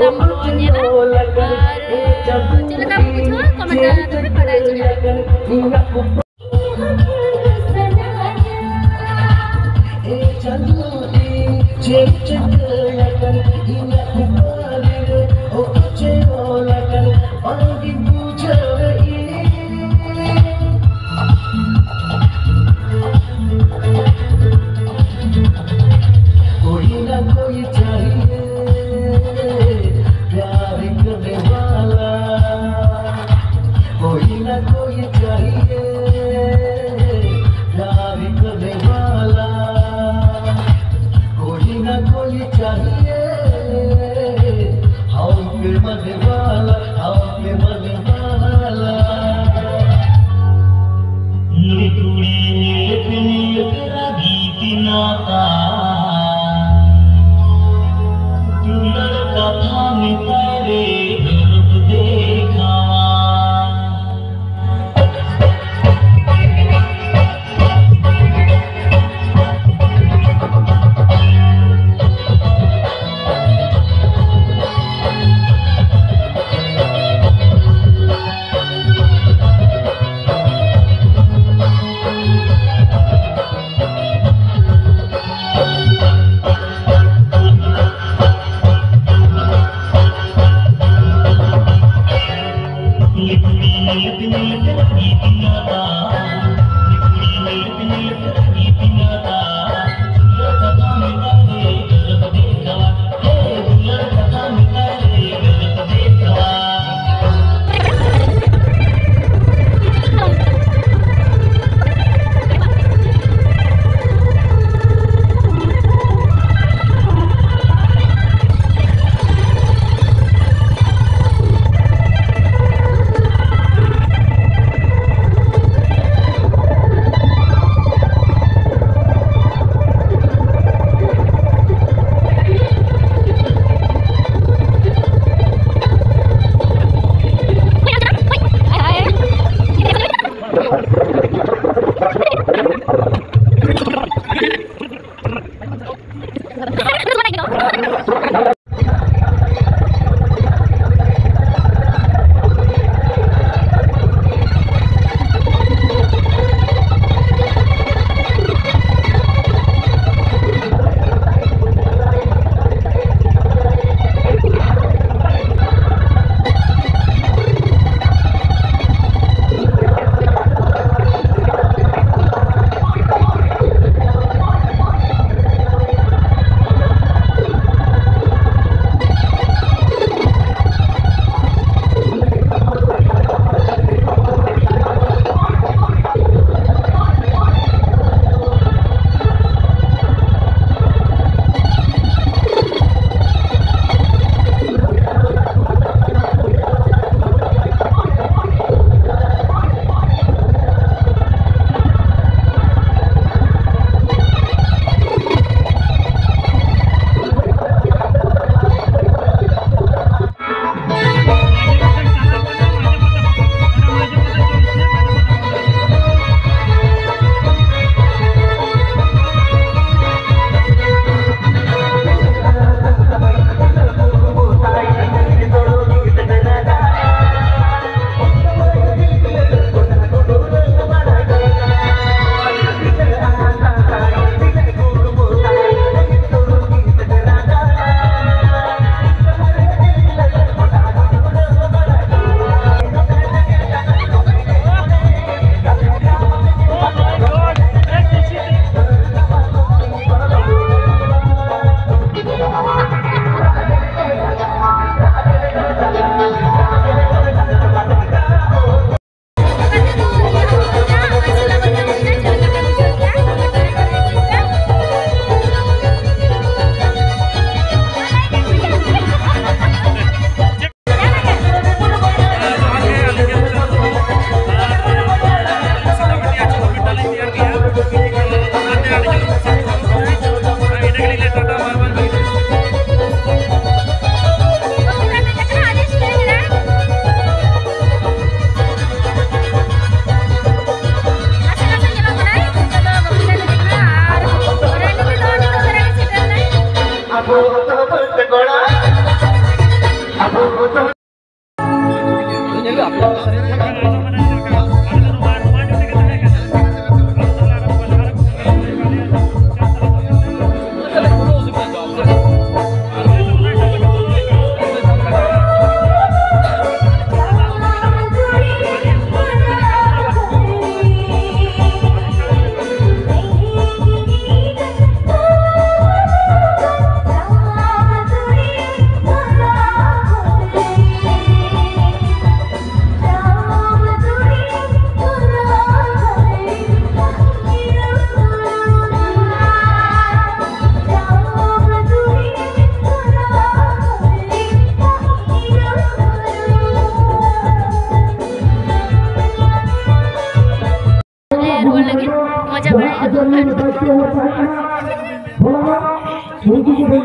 રમવાની અને ચિલકા પૂછો કમેન્ટ કરજો પડાય છે नाता तू लड़का Okay. Obrigado.